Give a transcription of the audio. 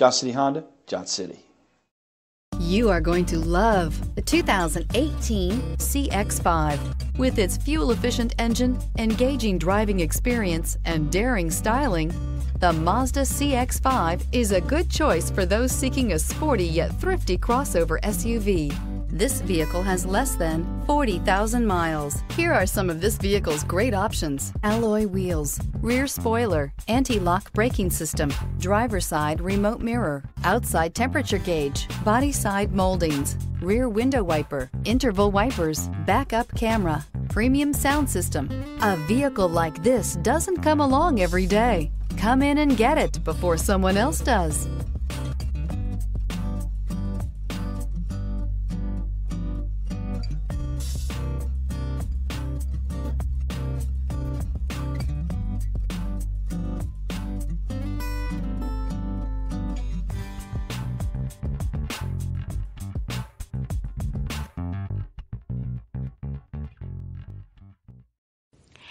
Johnson City Honda, Johnson City. You are going to love the 2018 CX5. With its fuel-efficient engine, engaging driving experience, and daring styling, the Mazda CX-5 is a good choice for those seeking a sporty yet thrifty crossover SUV. This vehicle has less than 40,000 miles. Here are some of this vehicle's great options. Alloy wheels, rear spoiler, anti-lock braking system, driver side remote mirror, outside temperature gauge, body side moldings, rear window wiper, interval wipers, backup camera, premium sound system. A vehicle like this doesn't come along every day. Come in and get it before someone else does.